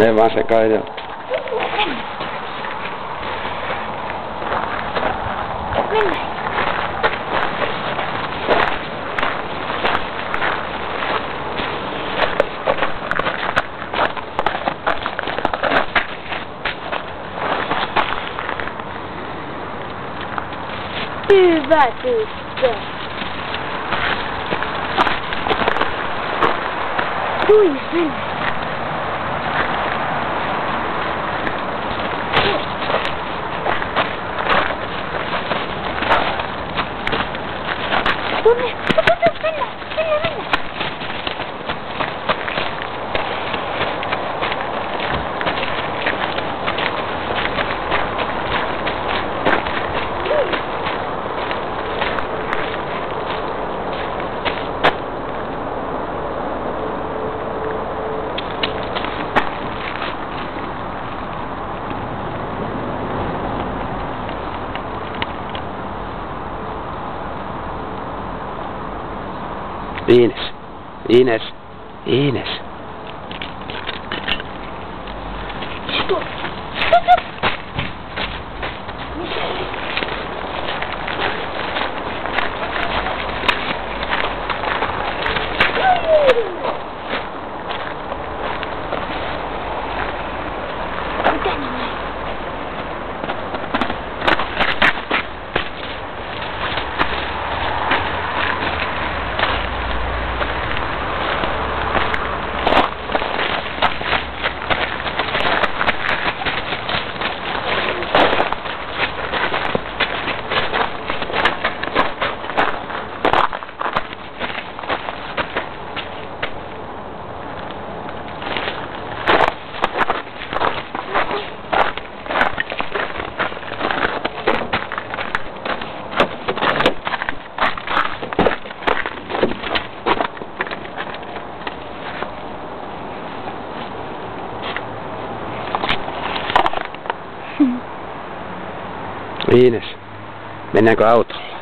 Vaan se kaidella. Mennään. Hyvä tyttö. Tui, mennään. Stunde. Ines. Ines. Ines. Thank you. Viines. Mennäänkö autolla?